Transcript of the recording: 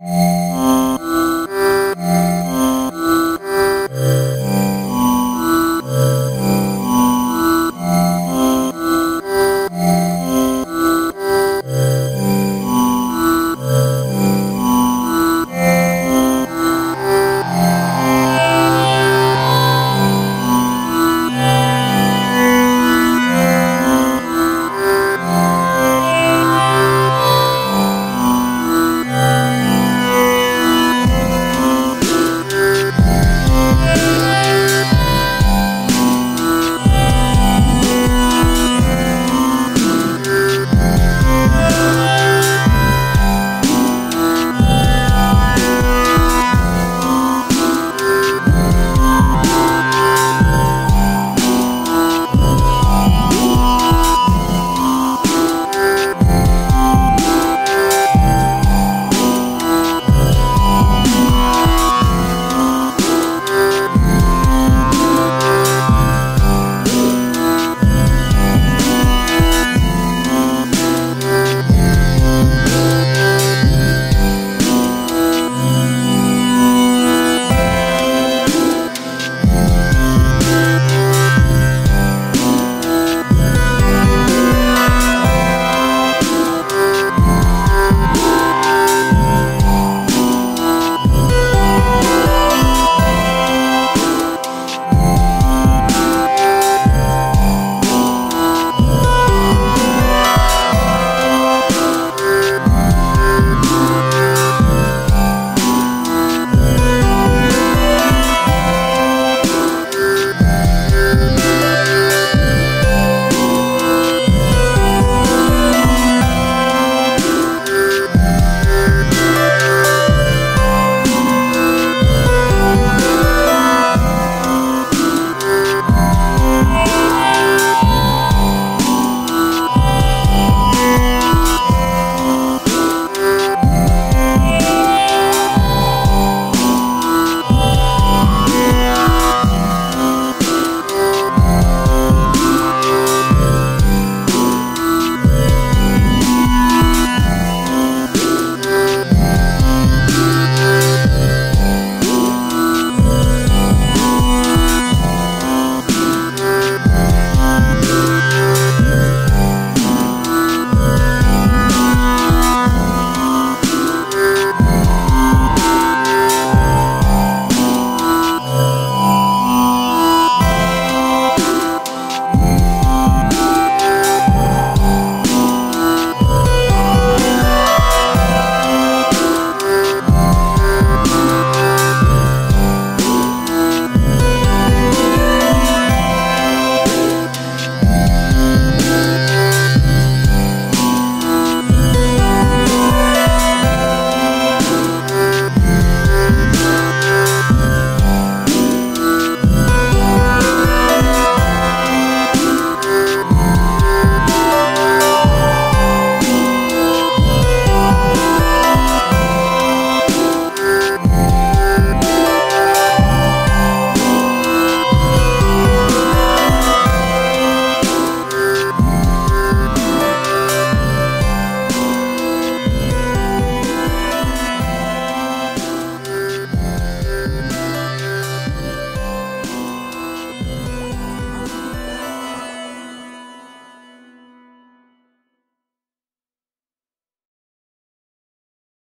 Música